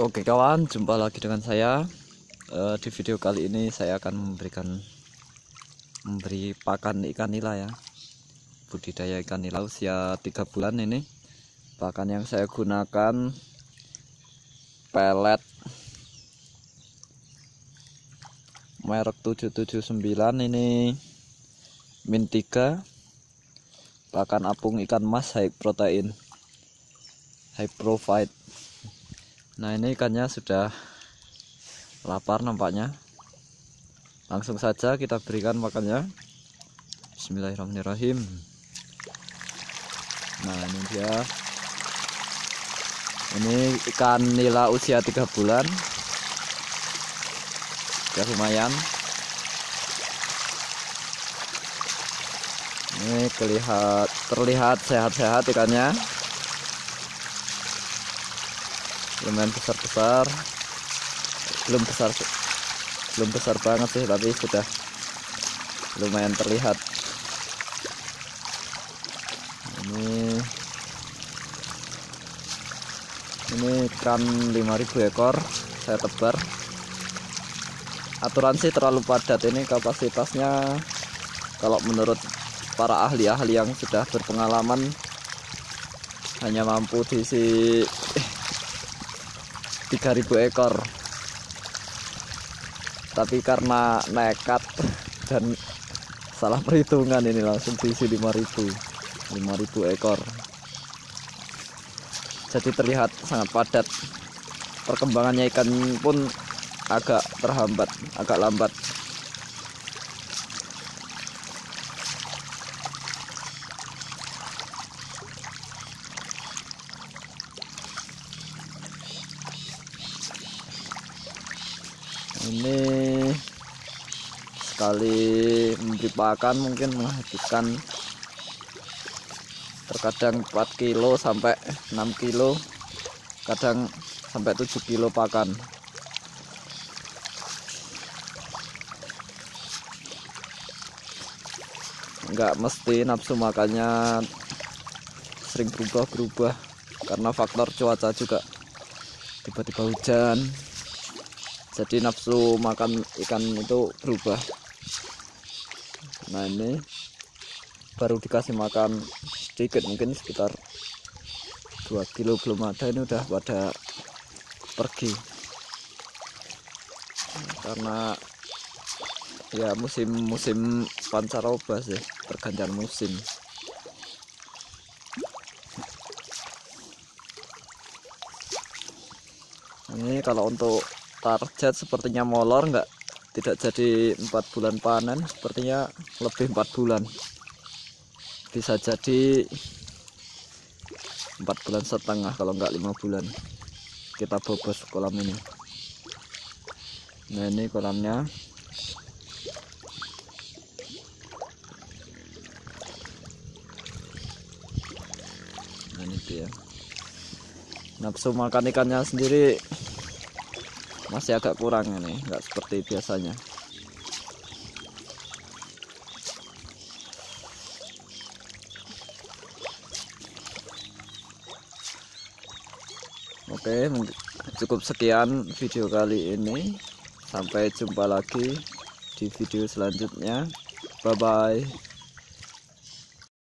Oke kawan, jumpa lagi dengan saya. Eh, di video kali ini saya akan memberikan memberi pakan ikan nila ya. Budidaya ikan nila usia tiga bulan ini. Pakan yang saya gunakan pelet merek 779 ini min 3 pakan apung ikan mas high protein high profile nah ini ikannya sudah lapar nampaknya. Langsung saja kita berikan makannya. Bismillahirrahmanirrahim. Nah ini dia. Ini ikan nila usia tiga bulan. Ya lumayan. Ini terlihat terlihat sehat-sehat ikannya lumayan besar-besar. Belum besar belum besar banget sih tapi sudah lumayan terlihat. Ini ini ikan 5000 ekor saya tebar. Aturan sih terlalu padat ini kapasitasnya kalau menurut para ahli-ahli yang sudah berpengalaman hanya mampu diisi 3000 ekor. Tapi karena nekat dan salah perhitungan ini langsung diisi 5000 5000 ekor. Jadi terlihat sangat padat. Perkembangannya ikan pun agak terhambat agak lambat ini sekali memberi pakan mungkin menghabiskan terkadang 4 kilo sampai 6 kilo kadang sampai 7 kilo pakan. Enggak mesti nafsu makannya sering berubah-berubah karena faktor cuaca juga. Tiba-tiba hujan jadi nafsu makan ikan itu berubah. Nah ini baru dikasih makan sedikit mungkin sekitar 2 kilo belum ada ini udah pada pergi. Karena ya musim-musim pancaroba sih pergantian musim. Ini kalau untuk target sepertinya molor enggak tidak jadi empat bulan panen sepertinya lebih empat bulan. Bisa jadi empat bulan setengah kalau enggak lima bulan. Kita bobos kolam ini. Nah ini kolamnya. Nah ini dia. Nafsu makan ikannya sendiri masih agak kurang ini nggak seperti biasanya. Oke cukup sekian video kali ini. Sampai jumpa lagi di video selanjutnya. Bye bye